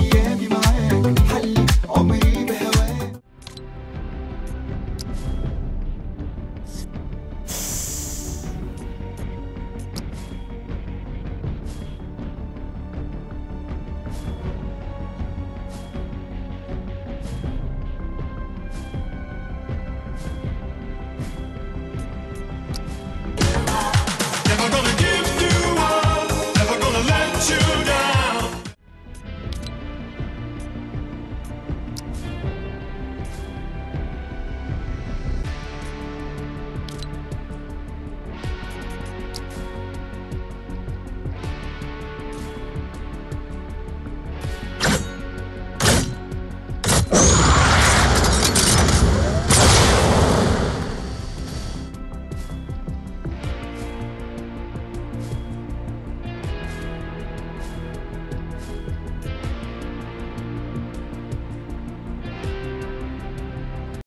yeah. you